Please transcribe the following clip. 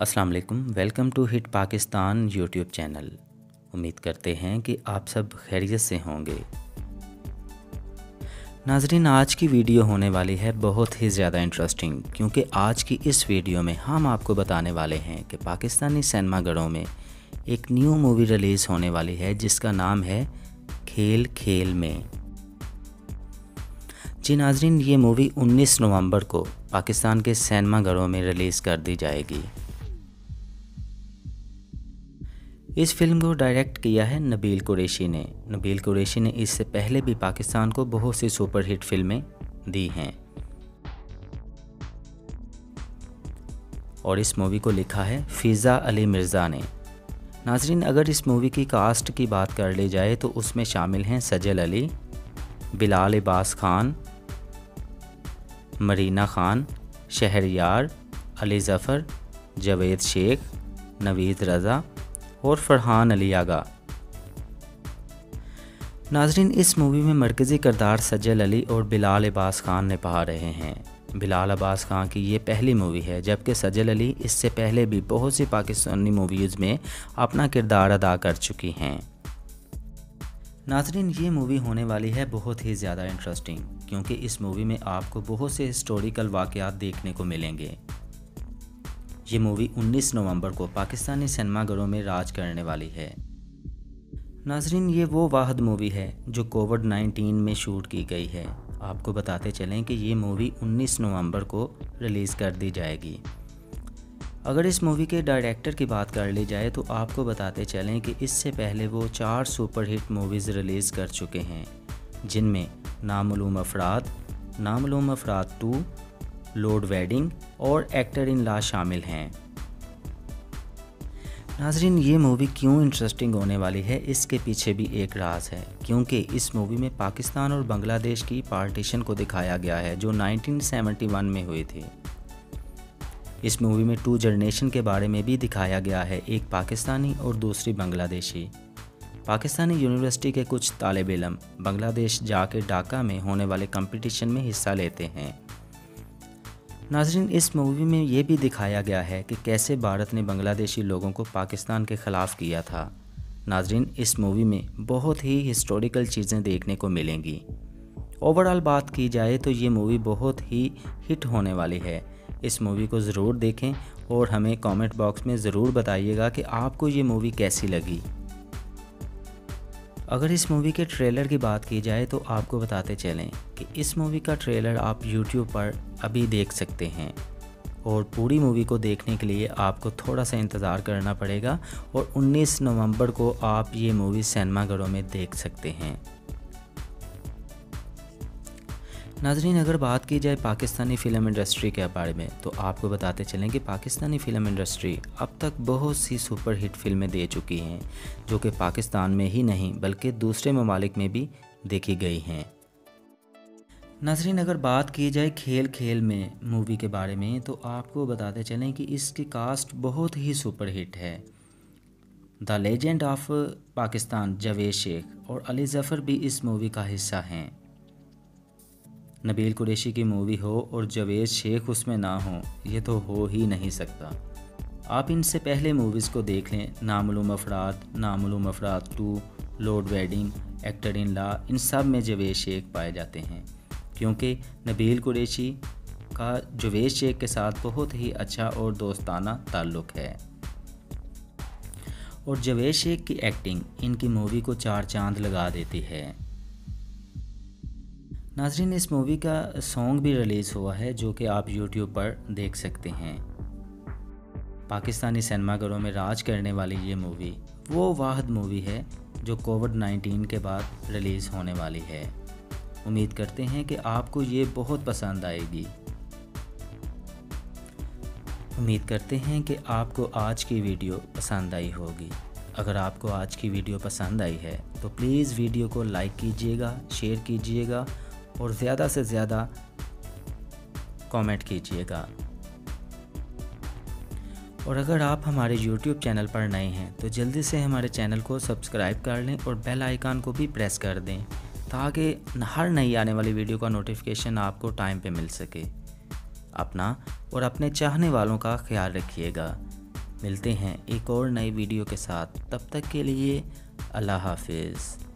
अस्सलाम वालेकुम welcome to hit Pakistan YouTube channel. उम्मीद करते हैं कि आप सब खैरियत से होंगे। नाजरीन, आज की वीडियो होने वाली है बहुत ही ज़्यादा इंटरेस्टिंग क्योंकि आज की इस वीडियो में हम आपको बताने वाले हैं कि पाकिस्तानी सिनेमाघरों में एक न्यू मूवी रिलीज़ होने वाली है, जिसका नाम है खेल खेल में। जी नाजरीन, ये मूवी 19 नवंबर को पाकिस्तान के सिनेमाघरों में रिलीज़ कर दी जाएगी। इस फ़िल्म को डायरेक्ट किया है नबील कुरैशी ने। नबील कुरैशी ने इससे पहले भी पाकिस्तान को बहुत सी सुपरहिट फ़िल्में दी हैं। और इस मूवी को लिखा है फ़िज़ा अली मिर्ज़ा ने। नाजरीन, अगर इस मूवी की कास्ट की बात कर ली जाए तो उसमें शामिल हैं सजल अली, बिलाल अब्बास खान, मरीना खान शहरयार अली ज़फ़र, जावेद शेख, नवीद रज़ा और फरहान अली आगा। नाजरीन, इस मूवी में मरकज़ी करदार सज्जल अली और बिलाल अब्बास खान ने रहे हैं। बिलाल अब्बास खान की ये पहली मूवी है, जबकि सज्जल अली इससे पहले भी बहुत सी पाकिस्तानी मूवीज़ में अपना किरदार अदा कर चुकी हैं। नाजरीन, ये मूवी होने वाली है बहुत ही ज़्यादा इंटरेस्टिंग क्योंकि इस मूवी में आपको बहुत से हिस्टोरिकल वाक़ात देखने को मिलेंगे। ये मूवी 19 नवंबर को पाकिस्तानी सिनेमाघरों में राज करने वाली है। नाजरीन, ये वो वाहद मूवी है जो कोविड 19 में शूट की गई है। आपको बताते चलें कि ये मूवी 19 नवंबर को रिलीज़ कर दी जाएगी। अगर इस मूवी के डायरेक्टर की बात कर ली जाए तो आपको बताते चलें कि इससे पहले वो चार सुपरहिट मूवीज़ रिलीज़ कर चुके हैं, जिनमें नामूम अफराद नामूम अफराद टू लोड वेडिंग और एक्टर इन ला शामिल हैं। नाजरीन, ये मूवी क्यों इंटरेस्टिंग होने वाली है? इसके पीछे भी एक राज है, क्योंकि इस मूवी में पाकिस्तान और बांग्लादेश की पार्टीशन को दिखाया गया है, जो 1971 में हुई थी। इस मूवी में टू जनरेशन के बारे में भी दिखाया गया है, एक पाकिस्तानी और दूसरी बांग्लादेशी। पाकिस्तानी यूनिवर्सिटी के कुछ तालब इलम बांग्लादेश जाके ढाका में होने वाले कंपटीशन में हिस्सा लेते हैं। नाजरीन, इस मूवी में ये भी दिखाया गया है कि कैसे भारत ने बांग्लादेशी लोगों को पाकिस्तान के ख़िलाफ़ किया था। नाजरीन, इस मूवी में बहुत ही हिस्टोरिकल चीज़ें देखने को मिलेंगी। ओवरऑल बात की जाए तो ये मूवी बहुत ही हिट होने वाली है। इस मूवी को ज़रूर देखें और हमें कमेंट बॉक्स में ज़रूर बताइएगा कि आपको ये मूवी कैसी लगी। अगर इस मूवी के ट्रेलर की बात की जाए तो आपको बताते चलें कि इस मूवी का ट्रेलर आप यूट्यूब पर अभी देख सकते हैं। और पूरी मूवी को देखने के लिए आपको थोड़ा सा इंतज़ार करना पड़ेगा और 19 नवंबर को आप ये मूवी सिनेमाघरों में देख सकते हैं। नाजरीन, अगर बात की जाए पाकिस्तानी फ़िल्म इंडस्ट्री के बारे में तो आपको बताते चलें कि पाकिस्तानी फ़िल्म इंडस्ट्री अब तक बहुत सी सुपर हिट फ़िल्में दे चुकी हैं, जो कि पाकिस्तान में ही नहीं, बल्कि दूसरे ममालिक में भी देखी गई हैं। नाजरीन, अगर बात की जाए खेल खेल में, मूवी के बारे में तो आपको बताते चलें कि इसकी कास्ट बहुत ही सुपर हिट है। The legend of Pakistan, Javed Sheikh और अली ज़फ़र भी इस मूवी का हिस्सा हैं। नबील कुरैशी की मूवी हो और जवेद शेख उसमें ना हो, ये तो हो ही नहीं सकता। आप इनसे पहले मूवीज़ को देख लें नामूम अफराद नामूम अफराद to load wedding, actor in ला, इन सब में जवेद शेख पाए जाते हैं। क्योंकि नबील कुरैशी का जवेद शेख के साथ बहुत ही अच्छा और दोस्ताना ताल्लुक़ है। और जवेद शेख की एक्टिंग इनकी मूवी को चार चाँद लगा देती है। नाजरीन, इस मूवी का सॉन्ग भी रिलीज़ हुआ है, जो कि आप यूट्यूब पर देख सकते हैं। पाकिस्तानी सिनेमाघरों में राज करने वाली ये मूवी, वो वाहद मूवी है, जो कोविड 19 के बाद रिलीज़ होने वाली है। उम्मीद करते हैं कि आपको ये बहुत पसंद आएगी। उम्मीद करते हैं कि आपको आज की वीडियो पसंद आई होगी। अगर आपको आज की वीडियो पसंद आई है तो प्लीज़ वीडियो को लाइक कीजिएगा, शेयर कीजिएगा और ज़्यादा से ज़्यादा कमेंट कीजिएगा। और अगर आप हमारे YouTube चैनल पर नए हैं तो जल्दी से हमारे चैनल को सब्सक्राइब कर लें और बेल आइकन को भी प्रेस कर दें, ताकि हर नई आने वाली वीडियो का नोटिफिकेशन आपको टाइम पे मिल सके। अपना और अपने चाहने वालों का ख्याल रखिएगा। मिलते हैं एक और नई वीडियो के साथ। तब तक के लिए अल्लाह हाफिज़।